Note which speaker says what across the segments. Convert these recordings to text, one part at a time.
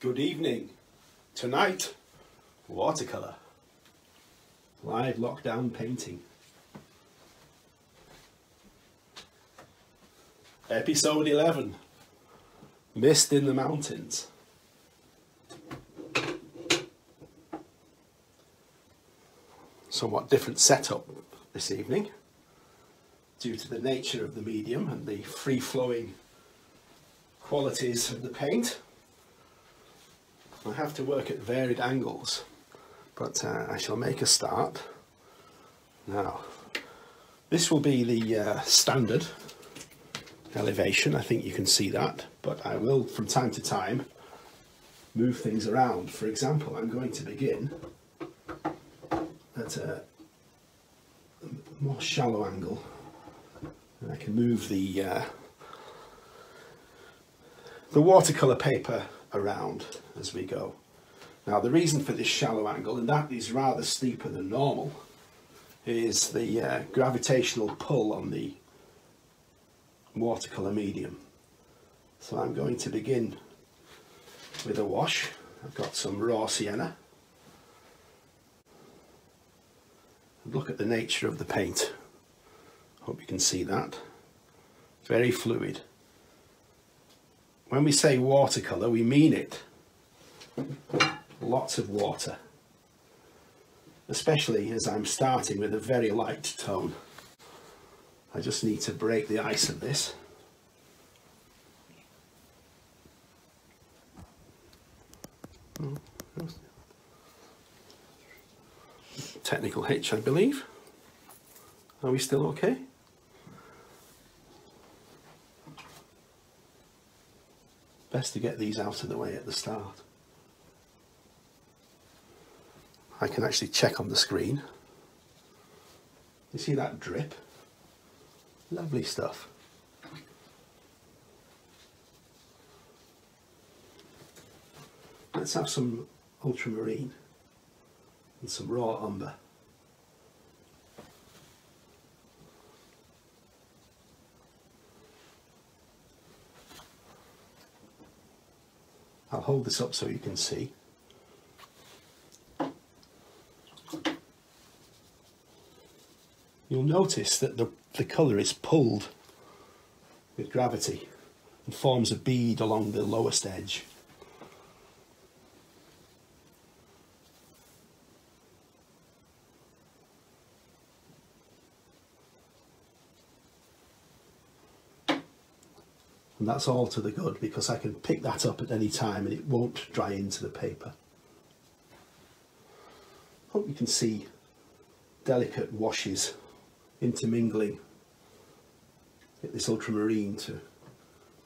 Speaker 1: Good evening. Tonight, watercolour. Live lockdown painting. Episode 11 Mist in the Mountains. Somewhat different setup this evening due to the nature of the medium and the free flowing qualities of the paint. I have to work at varied angles, but uh, I shall make a start. Now, this will be the uh, standard elevation, I think you can see that, but I will from time to time move things around. For example, I'm going to begin at a more shallow angle. And I can move the uh, the watercolour paper around as we go. Now the reason for this shallow angle, and that is rather steeper than normal, is the uh, gravitational pull on the watercolour medium. So I'm going to begin with a wash. I've got some raw sienna. Look at the nature of the paint. Hope you can see that. Very fluid. When we say watercolour, we mean it. Lots of water. Especially as I'm starting with a very light tone. I just need to break the ice of this. Technical hitch, I believe. Are we still okay? Best to get these out of the way at the start. I can actually check on the screen. You see that drip? Lovely stuff. Let's have some ultramarine and some raw umber. I'll hold this up so you can see. You'll notice that the, the colour is pulled with gravity and forms a bead along the lowest edge. And that's all to the good because I can pick that up at any time and it won't dry into the paper. Hope you can see delicate washes intermingling. Get this ultramarine to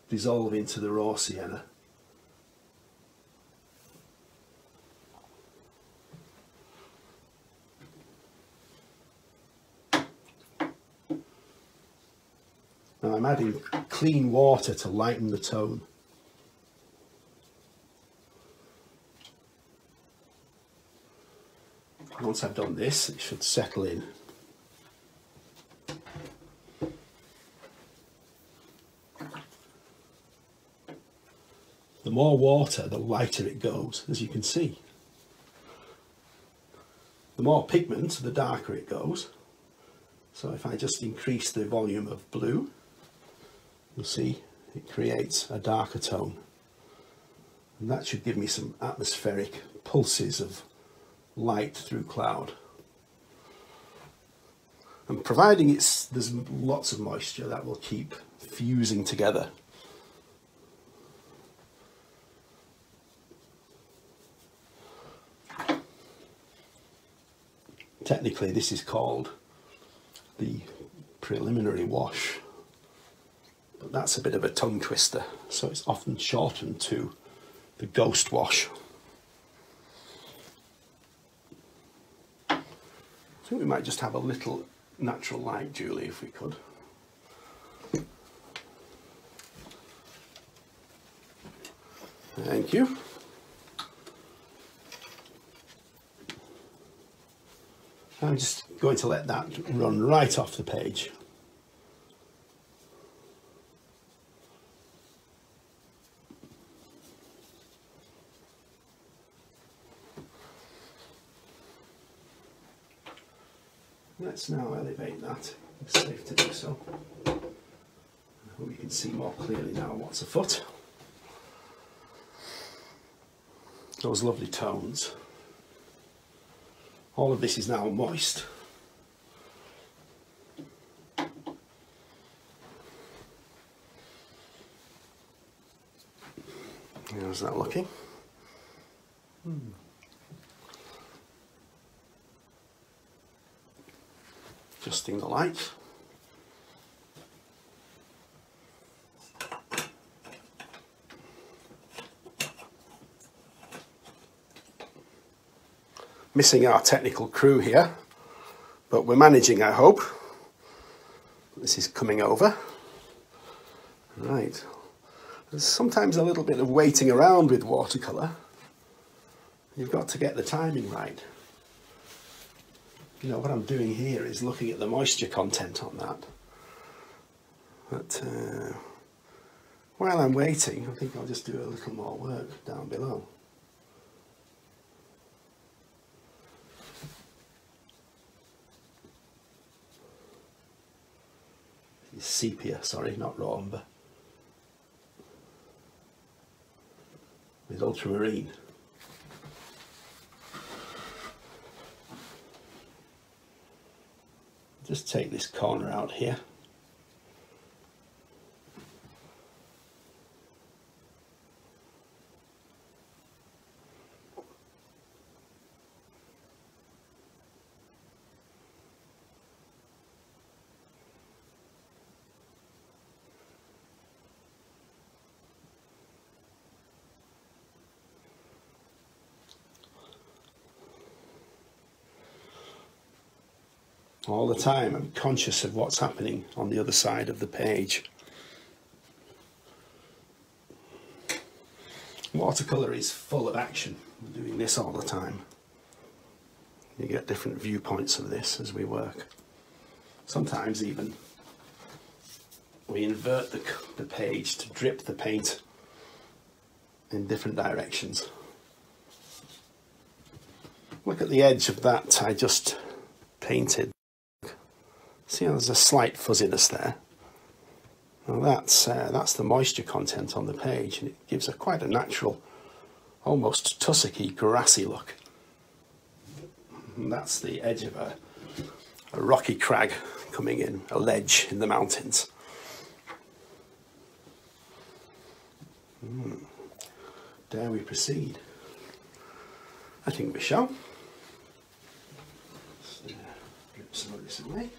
Speaker 1: dissolve into the raw sienna. I'm adding clean water to lighten the tone. Once I've done this, it should settle in. The more water, the lighter it goes, as you can see. The more pigment, the darker it goes. So if I just increase the volume of blue, you'll see it creates a darker tone. And that should give me some atmospheric pulses of light through cloud. And providing it's there's lots of moisture that will keep fusing together. Technically this is called the preliminary wash but that's a bit of a tongue twister so it's often shortened to the ghost wash. I think we might just have a little natural light, Julie, if we could. Thank you. I'm just going to let that run right off the page. Let's now elevate that. It's safe to do so. I hope you can see more clearly now what's afoot. Those lovely tones. All of this is now moist. How's that looking? Hmm. Adjusting the light. Missing our technical crew here, but we're managing, I hope. This is coming over. Right, there's sometimes a little bit of waiting around with watercolour. You've got to get the timing right. You know, what I'm doing here is looking at the moisture content on that. But uh, while I'm waiting, I think I'll just do a little more work down below. Sepia, sorry, not raw umber. with ultramarine. Just take this corner out here. All the time. I'm conscious of what's happening on the other side of the page. Watercolour is full of action. We're doing this all the time. You get different viewpoints of this as we work. Sometimes even we invert the, the page to drip the paint in different directions. Look at the edge of that I just painted. See how there's a slight fuzziness there? Well, that's, uh, that's the moisture content on the page, and it gives a quite a natural, almost tussocky, grassy look. And that's the edge of a, a rocky crag coming in, a ledge in the mountains. Mm. Dare we proceed? I think we shall. Let's, uh, some of this away.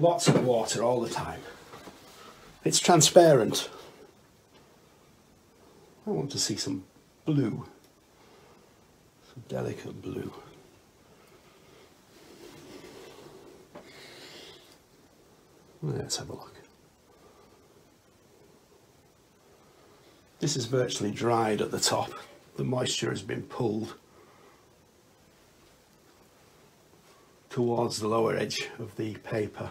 Speaker 1: Lots of water all the time. It's transparent. I want to see some blue. Some delicate blue. Let's have a look. This is virtually dried at the top. The moisture has been pulled towards the lower edge of the paper.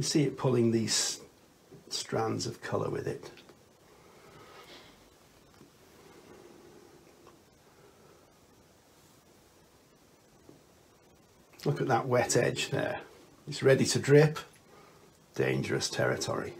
Speaker 1: You see it pulling these strands of colour with it. Look at that wet edge there. It's ready to drip. Dangerous territory.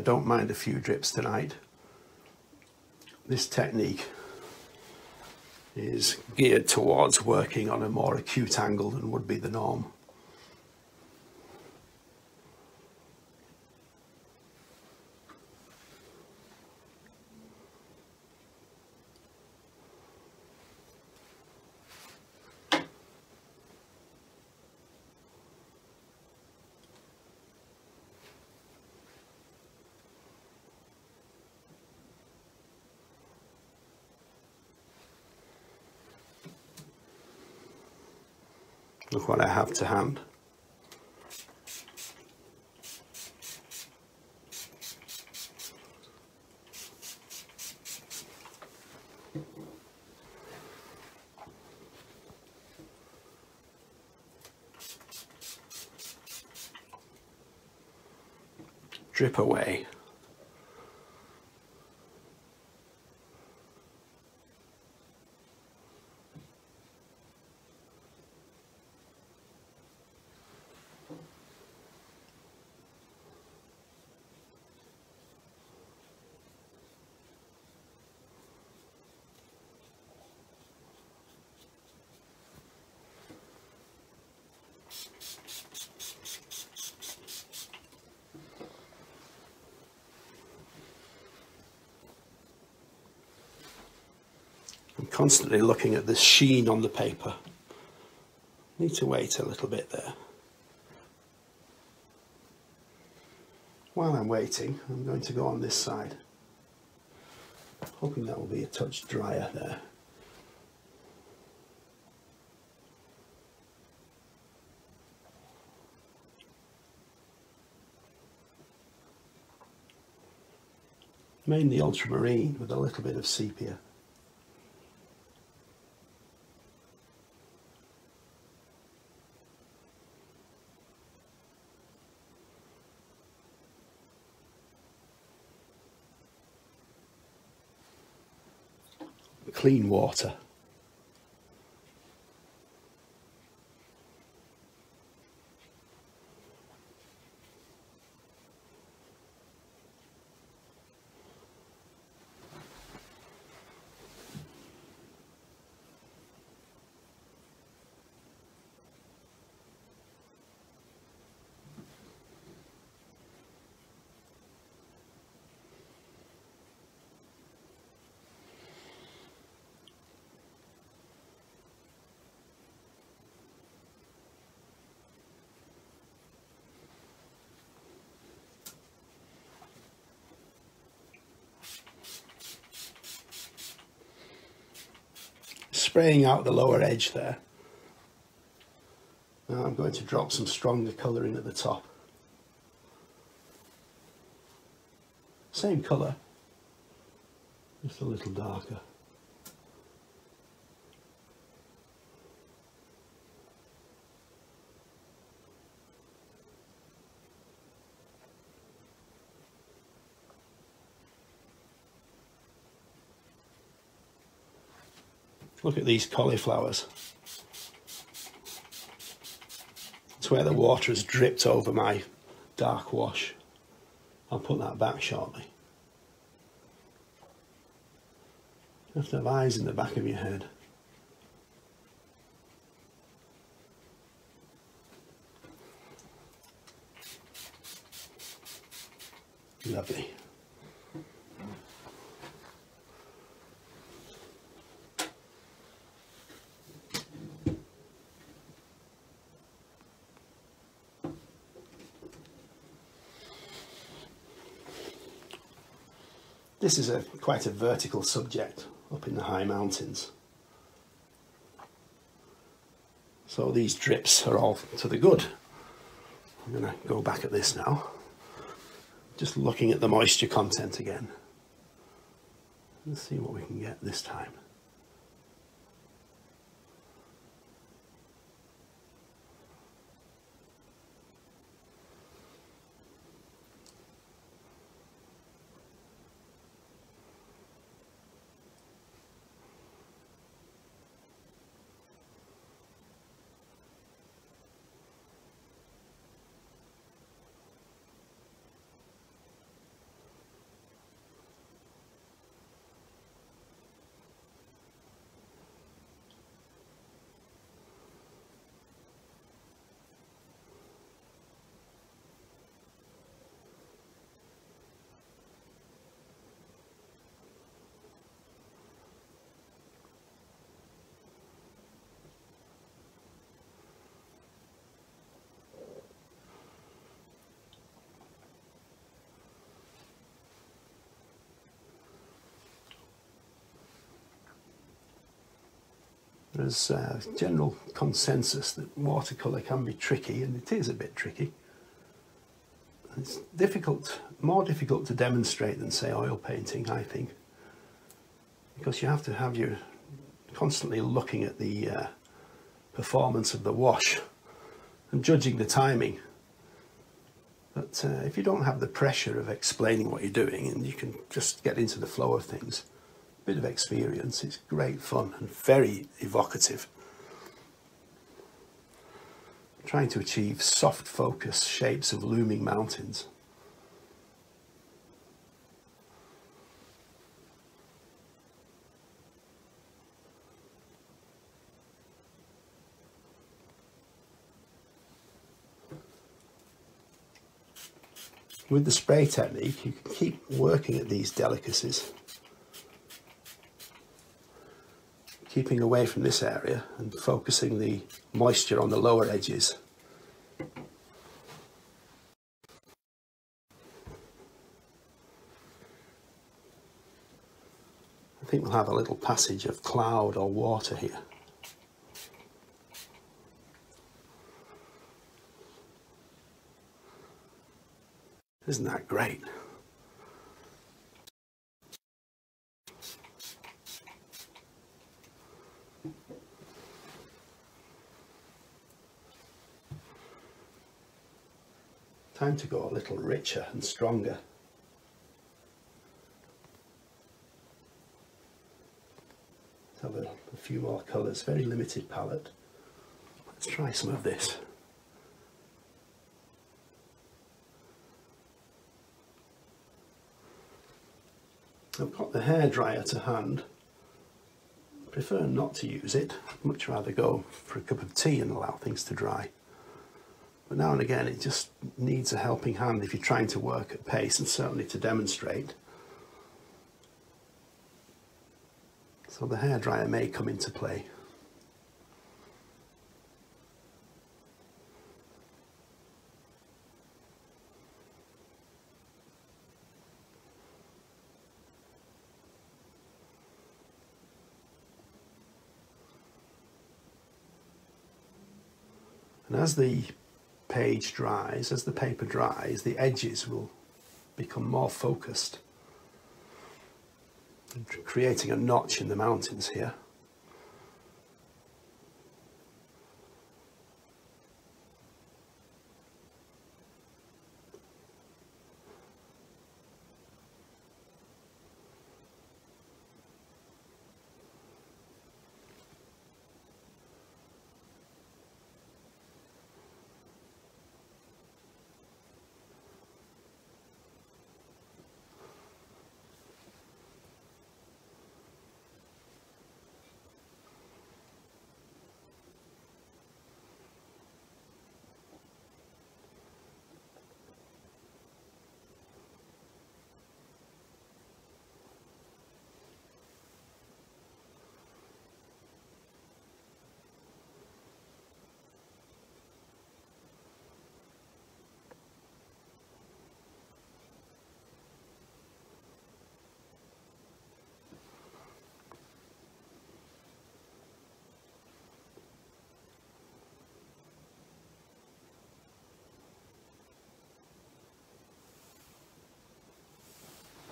Speaker 1: I don't mind a few drips tonight. This technique is geared towards working on a more acute angle than would be the norm. with what I have to hand. Drip away. Constantly looking at the sheen on the paper. Need to wait a little bit there. While I'm waiting, I'm going to go on this side. Hoping that will be a touch drier there. Mainly ultramarine with a little bit of sepia. Clean water. Spraying out the lower edge there. Now I'm going to drop some stronger colour in at the top. Same colour, just a little darker. Look at these cauliflowers. It's where the water has dripped over my dark wash. I'll put that back shortly. You have to have eyes in the back of your head. Lovely. This is a quite a vertical subject up in the high mountains. So these drips are all to the good. I'm going to go back at this now. Just looking at the moisture content again. Let's see what we can get this time. There's a general consensus that watercolour can be tricky, and it is a bit tricky. It's difficult, more difficult to demonstrate than say oil painting, I think, because you have to have your constantly looking at the uh, performance of the wash and judging the timing. But uh, if you don't have the pressure of explaining what you're doing and you can just get into the flow of things, bit of experience, it's great fun and very evocative. Trying to achieve soft focus shapes of looming mountains. With the spray technique, you can keep working at these delicacies, keeping away from this area and focusing the moisture on the lower edges. I think we'll have a little passage of cloud or water here. Isn't that great? Time to go a little richer and stronger. Let's have a, a few more colours, very limited palette. Let's try some of this. I've got the hairdryer to hand. I prefer not to use it. I'd much rather go for a cup of tea and allow things to dry. But now and again it just needs a helping hand if you're trying to work at pace and certainly to demonstrate. So the hairdryer may come into play. And as the page dries, as the paper dries, the edges will become more focused, creating a notch in the mountains here.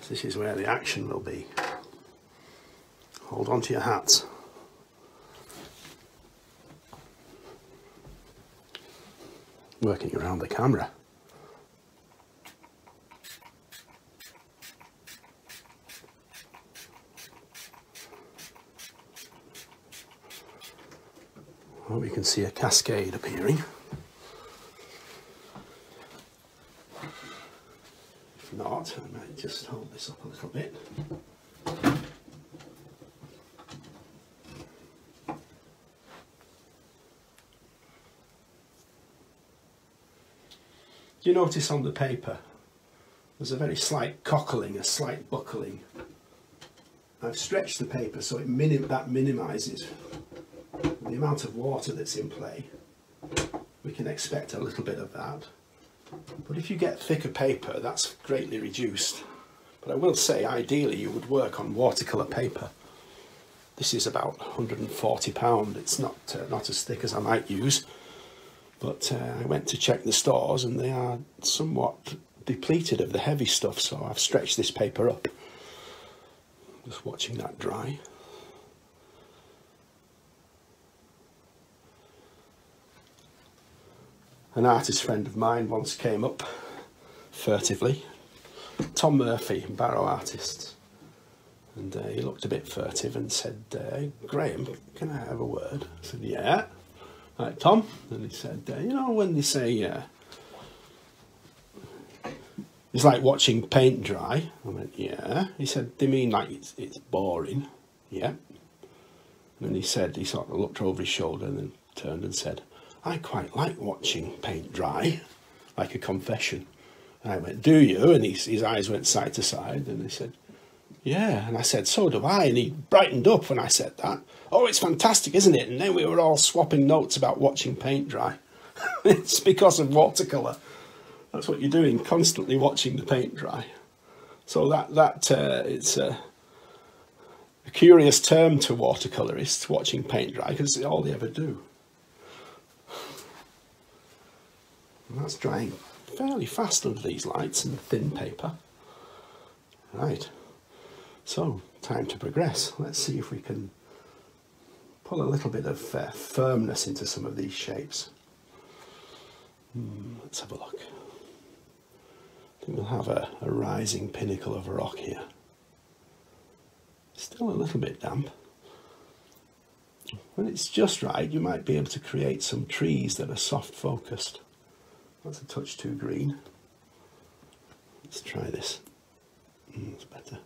Speaker 1: This is where the action will be. Hold on to your hats. Working around the camera. Well, we can see a cascade appearing. not, I might just hold this up a little bit. You notice on the paper there's a very slight cockling, a slight buckling. I've stretched the paper so it minim that minimises the amount of water that's in play. We can expect a little bit of that. But if you get thicker paper, that's greatly reduced. But I will say, ideally, you would work on watercolour paper. This is about 140 pound. It's not uh, not as thick as I might use, but uh, I went to check the stores and they are somewhat depleted of the heavy stuff. So I've stretched this paper up. Just watching that dry. an artist friend of mine once came up furtively. Tom Murphy, Barrow artist. And uh, he looked a bit furtive and said, uh, Graham, can I have a word? I said, yeah. Right, Tom. And he said, uh, you know, when they say uh, it's like watching paint dry. I went, yeah. He said, they mean like it's, it's boring. Yeah. And he said, he sort of looked over his shoulder and then turned and said, I quite like watching paint dry, like a confession. And I went, do you? And he, his eyes went side to side and he said, yeah. And I said, so do I. And he brightened up when I said that. Oh, it's fantastic, isn't it? And then we were all swapping notes about watching paint dry. it's because of watercolour. That's what you're doing, constantly watching the paint dry. So that, that uh, it's a, a curious term to watercolourists, watching paint dry, because it's all they ever do. And that's drying fairly fast under these lights and thin paper. Right, so time to progress. Let's see if we can pull a little bit of uh, firmness into some of these shapes. Hmm, let's have a look. I think we'll have a, a rising pinnacle of rock here. Still a little bit damp. When it's just right, you might be able to create some trees that are soft focused. That's a touch too green. Let's try this. Mm, that's better.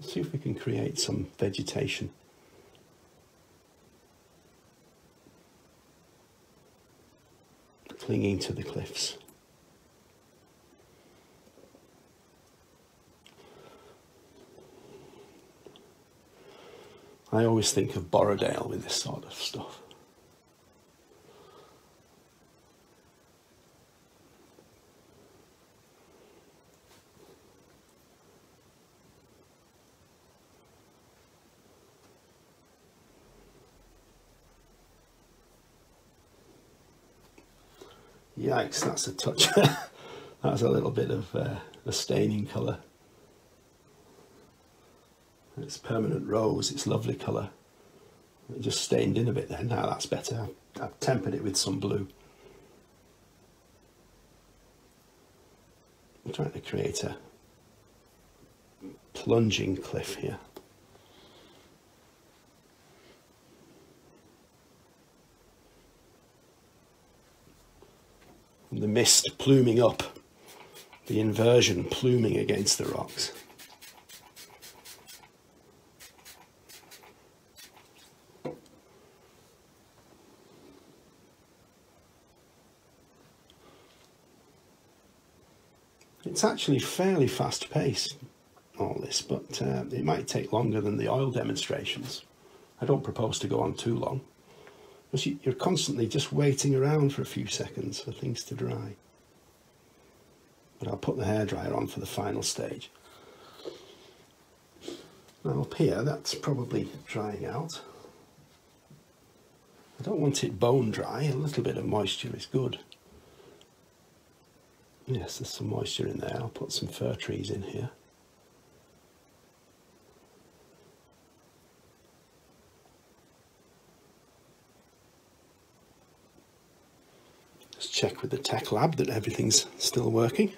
Speaker 1: Let's see if we can create some vegetation. Clinging to the cliffs. I always think of Borrowdale with this sort of stuff. Yikes, that's a touch. that's a little bit of uh, a staining colour. It's permanent rose, it's lovely colour. It just stained in a bit there. now that's better. I've tempered it with some blue. I'm trying to create a plunging cliff here. the mist pluming up, the inversion pluming against the rocks. It's actually fairly fast paced, all this, but uh, it might take longer than the oil demonstrations. I don't propose to go on too long. Because you're constantly just waiting around for a few seconds for things to dry. But I'll put the hairdryer on for the final stage. Now up here, that's probably drying out. I don't want it bone dry, a little bit of moisture is good. Yes, there's some moisture in there. I'll put some fir trees in here. Let's check with the tech lab that everything's still working.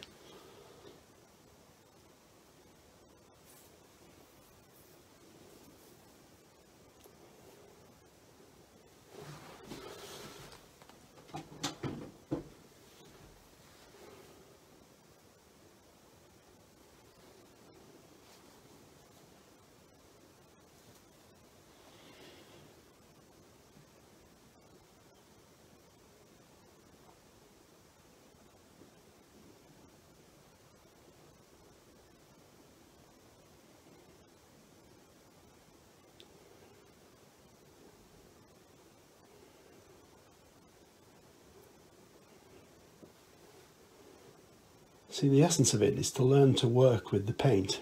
Speaker 1: See, the essence of it is to learn to work with the paint.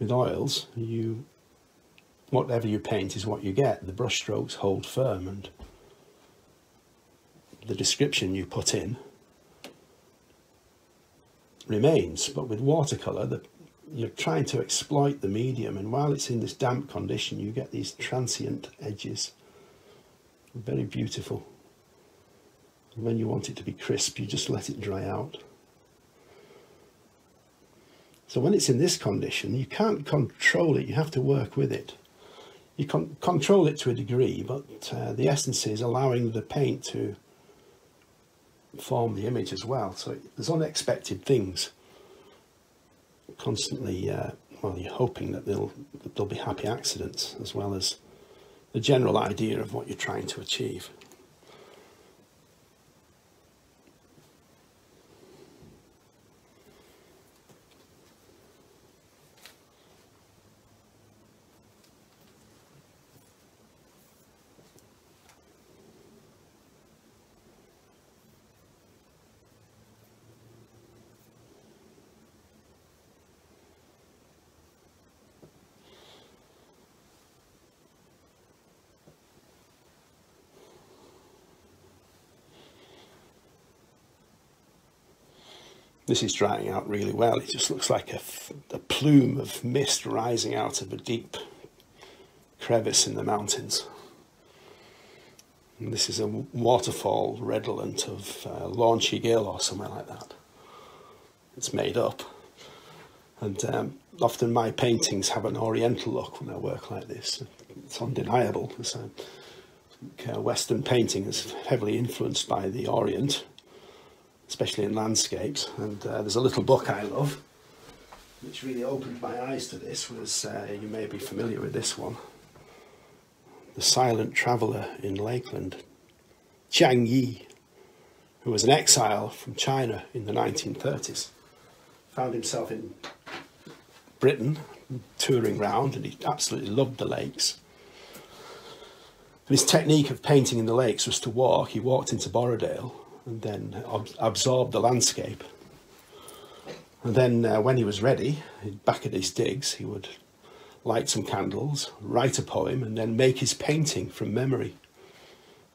Speaker 1: With oils, you whatever you paint is what you get. The brush strokes hold firm and the description you put in remains. But with watercolour, the, you're trying to exploit the medium and while it's in this damp condition, you get these transient edges. Very beautiful. When you want it to be crisp, you just let it dry out. So when it's in this condition, you can't control it, you have to work with it. You can control it to a degree, but uh, the essence is allowing the paint to form the image as well. So there's unexpected things constantly, uh, well, you're hoping that there'll, there'll be happy accidents as well as the general idea of what you're trying to achieve. This is drying out really well. It just looks like a, a plume of mist rising out of a deep crevice in the mountains. And this is a waterfall redolent of uh, Launchy Gill or somewhere like that. It's made up. And um, often my paintings have an oriental look when I work like this. It's undeniable. So, uh, Western painting is heavily influenced by the Orient especially in landscapes. And uh, there's a little book I love, which really opened my eyes to this. Was uh, you may be familiar with this one, "The Silent Traveller in Lakeland," Chiang Yee, who was an exile from China in the 1930s, found himself in Britain touring round, and he absolutely loved the lakes. And his technique of painting in the lakes was to walk. He walked into Borrowdale and then ab absorb the landscape. And then uh, when he was ready, back at his digs, he would light some candles, write a poem, and then make his painting from memory.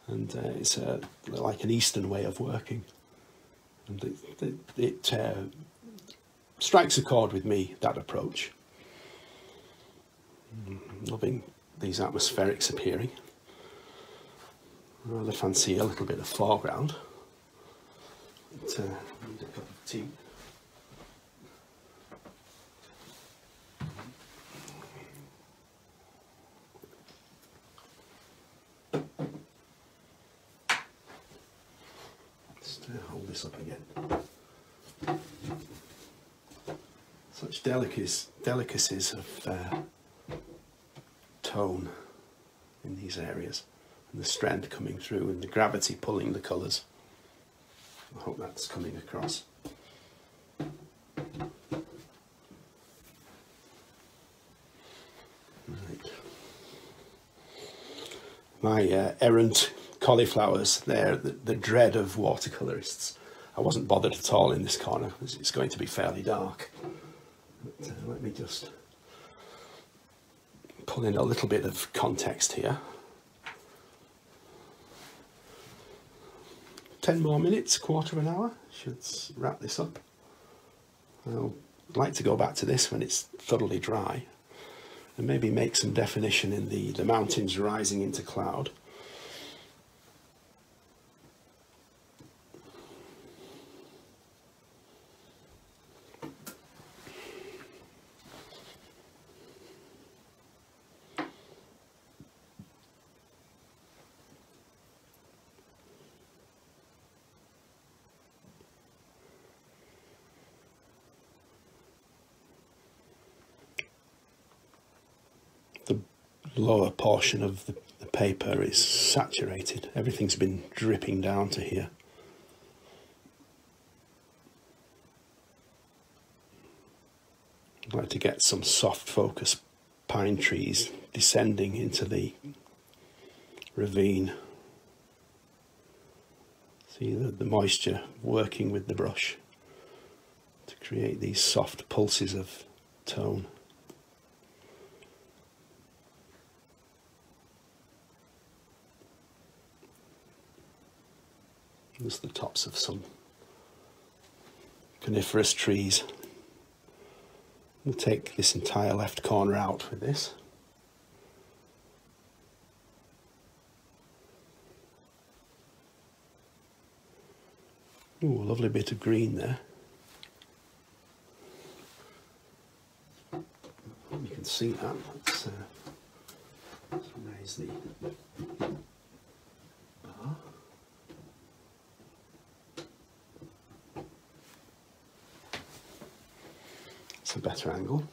Speaker 1: And uh, it's like an Eastern way of working. And it, it, it uh, strikes a chord with me, that approach. Mm, loving these atmospherics appearing. Rather fancy a little bit of foreground to need a cup of tea. Just uh, hold this up again. Such delicacies, delicacies of uh, tone in these areas and the strength coming through and the gravity pulling the colours. Hope that's coming across. My uh, errant cauliflowers there, the, dread of watercolourists. I wasn't bothered at all in this corner it's going to be fairly dark. But, uh, let me just pull in a little bit of context here. 10 more minutes, quarter of an hour, should wrap this up. I'd like to go back to this when it's thoroughly dry and maybe make some definition in the, the mountains rising into cloud. Lower portion of the, the paper is saturated. Everything's been dripping down to here. I'd like to get some soft focus pine trees descending into the ravine. See the, the moisture working with the brush to create these soft pulses of tone. There's the tops of some coniferous trees. We'll take this entire left corner out with this. Ooh, a lovely bit of green there. You can see that. Let's, uh, the bar. It's a better angle.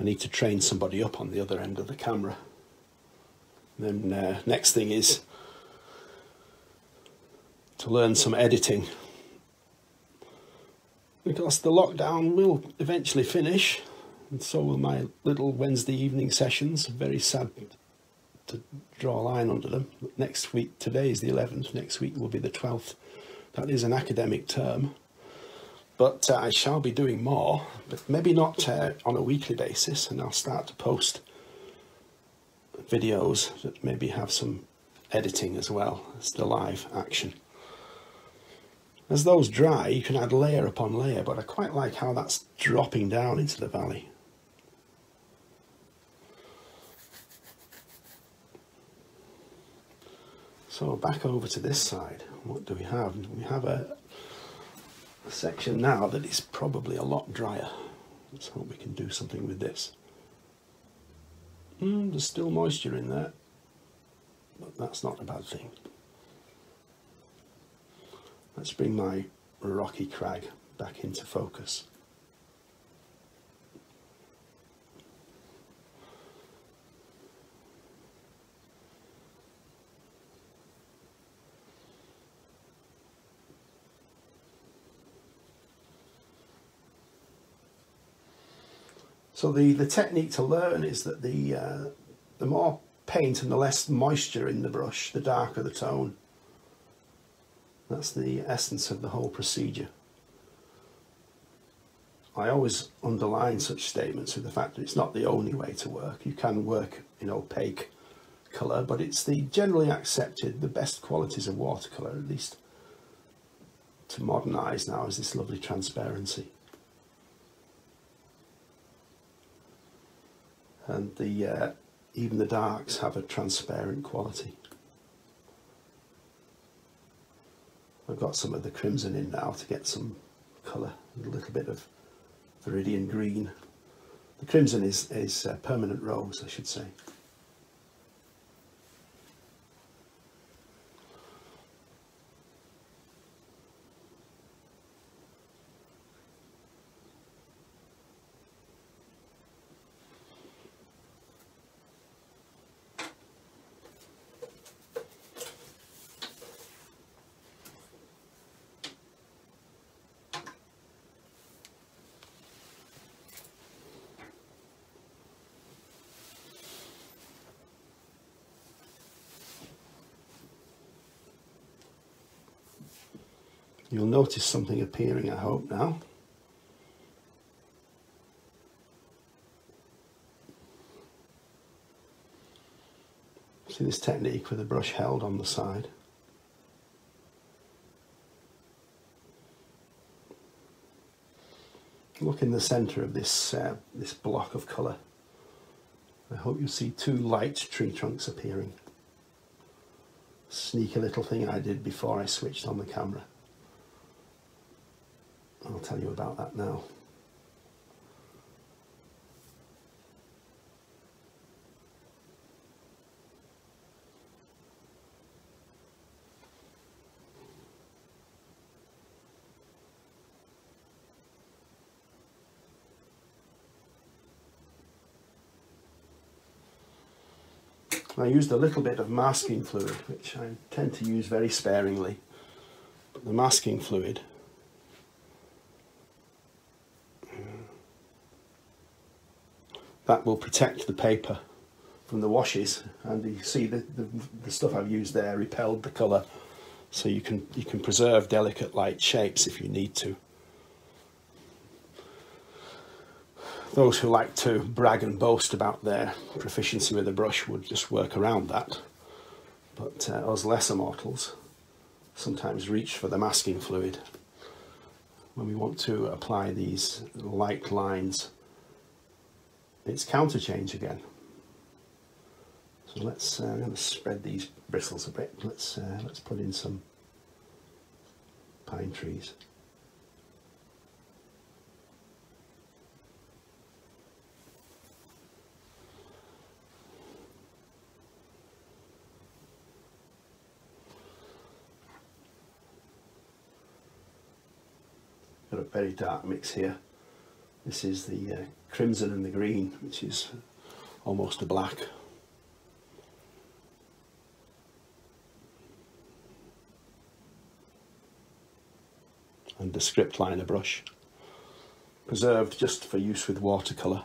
Speaker 1: I need to train somebody up on the other end of the camera. Then uh, next thing is to learn some editing. Because the lockdown will eventually finish, and so will my little Wednesday evening sessions. Very sad to draw a line under them. Next week, today is the 11th, next week will be the 12th. That is an academic term but uh, I shall be doing more, but maybe not uh, on a weekly basis, and I'll start to post videos that maybe have some editing as well as the live action. As those dry, you can add layer upon layer, but I quite like how that's dropping down into the valley. So back over to this side, what do we have? We have a, a section now that is probably a lot drier. Let's hope we can do something with this. Mm, there's still moisture in there, but that's not a bad thing. Let's bring my rocky crag back into focus. So the, the technique to learn is that the, uh, the more paint and the less moisture in the brush, the darker the tone. That's the essence of the whole procedure. I always underline such statements with the fact that it's not the only way to work. You can work in opaque colour, but it's the generally accepted, the best qualities of watercolour, at least to modern eyes now, is this lovely transparency. And the uh, even the darks have a transparent quality. I've got some of the crimson in now to get some colour, a little bit of viridian green. The crimson is, is uh, permanent rose, I should say. You'll notice something appearing, I hope, now. See this technique with the brush held on the side. Look in the centre of this, uh, this block of colour. I hope you see two light tree trunks appearing. Sneaky little thing I did before I switched on the camera. I'll tell you about that now. I used a little bit of masking fluid, which I tend to use very sparingly. But the masking fluid that will protect the paper from the washes and you see the, the, the stuff I've used there repelled the colour so you can you can preserve delicate light shapes if you need to. Those who like to brag and boast about their proficiency with a brush would just work around that. But uh, us lesser mortals sometimes reach for the masking fluid when we want to apply these light lines it's counter change again. So let's, uh, I'm going to spread these bristles a bit. Let's, uh, let's put in some pine trees. Got a very dark mix here. This is the uh, crimson and the green, which is almost a black. And the script liner brush, preserved just for use with watercolour.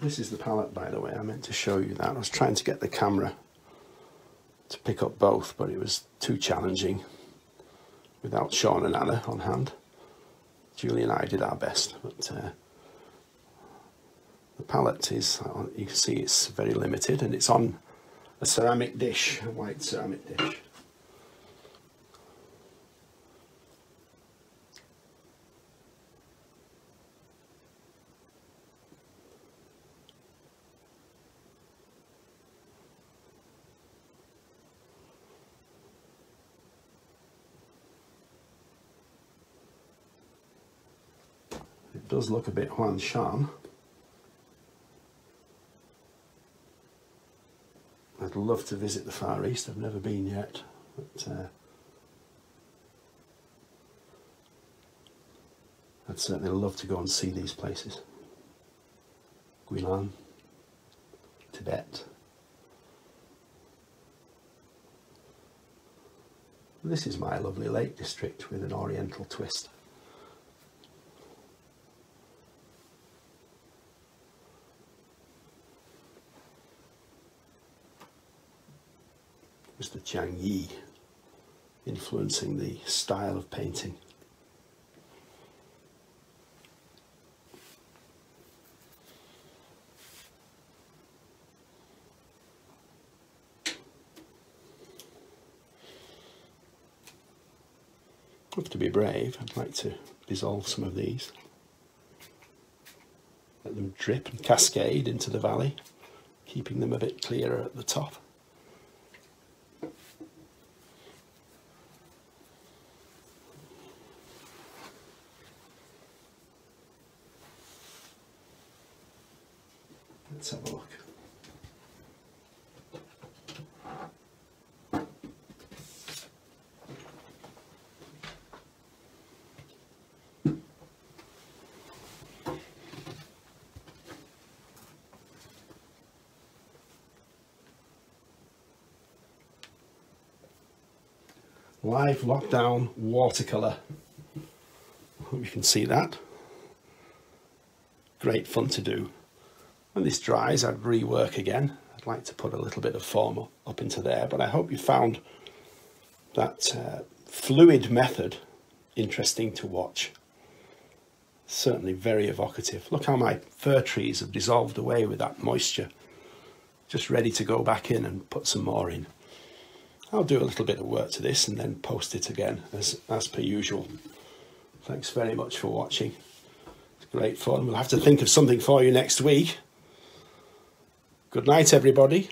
Speaker 1: This is the palette, by the way. I meant to show you that. I was trying to get the camera to pick up both, but it was too challenging without Sean and Anna on hand. Julie and I did our best, but uh, the palette is, uh, you can see it's very limited and it's on a ceramic dish, a white ceramic dish. It does look a bit Huang Shan. I'd love to visit the Far East. I've never been yet, but uh, I'd certainly love to go and see these places. Guilin, Tibet. This is my lovely Lake District with an oriental twist. Mr. Chiang Yee influencing the style of painting. Have to be brave. I'd like to dissolve some of these. Let them drip and cascade into the valley, keeping them a bit clearer at the top. Let's have a look. Live lockdown watercolour. Hope you can see that. Great fun to do. When this dries, I'd rework again. I'd like to put a little bit of foam up into there, but I hope you found that uh, fluid method interesting to watch. Certainly very evocative. Look how my fir trees have dissolved away with that moisture. Just ready to go back in and put some more in. I'll do a little bit of work to this and then post it again as, as per usual. Thanks very much for watching. It's great fun. We'll have to think of something for you next week. Good Good night, everybody.